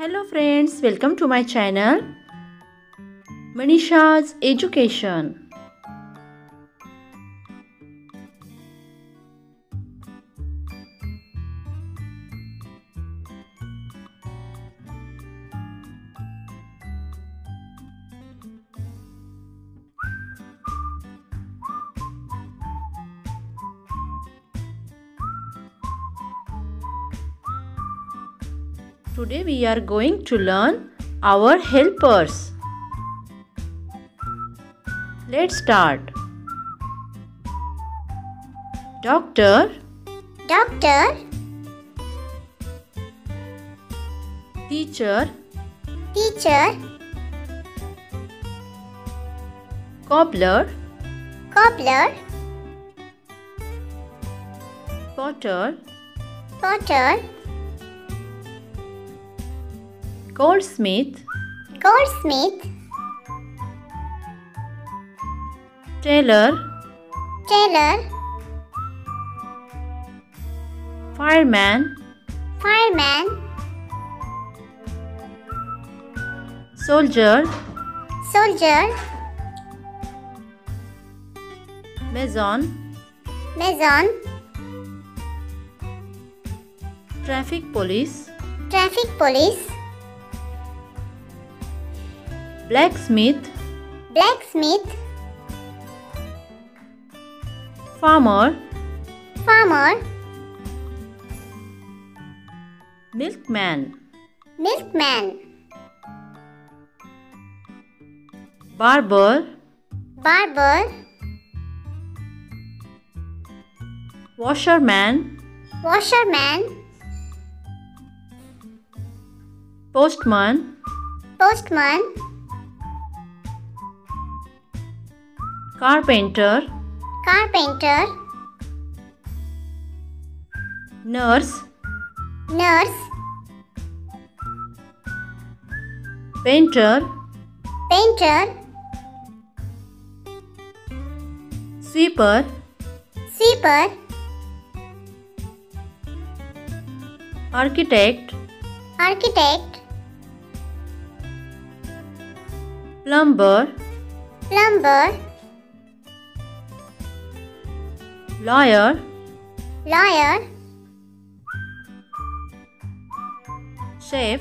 Hello friends, welcome to my channel Manisha's Education. Today we are going to learn our helpers. Let's start. Doctor, Doctor, teacher, teacher, cobbler, cobbler, potter, potter, goldsmith, goldsmith, tailor, tailor, fireman, fireman, soldier, soldier, mason, mason, traffic police, traffic police, blacksmith, blacksmith, farmer, farmer, milkman, milkman, barber, barber, washerman, washerman, postman, postman, carpenter, carpenter, nurse, nurse, painter, painter, sweeper, sweeper, architect, architect, plumber, plumber, lawyer, lawyer, chef,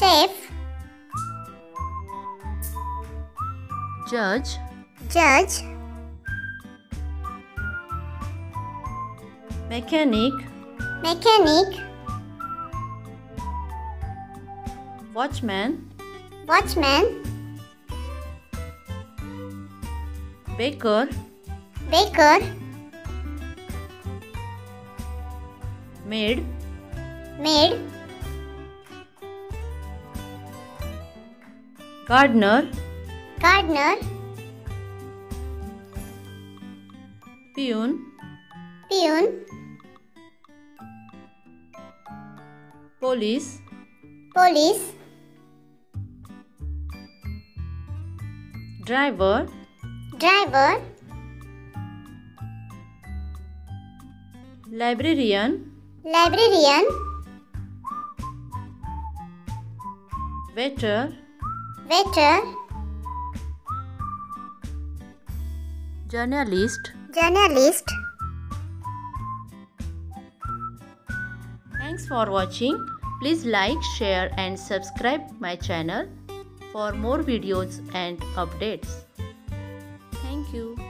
chef, judge, judge, mechanic, mechanic, watchman, watchman, baker, baker, maid maid gardener gardener peon peon police police driver driver librarian librarian, waiter, waiter, journalist. journalist. Thanks for watching. Please like, share and subscribe my channel for more videos and updates. Thank you.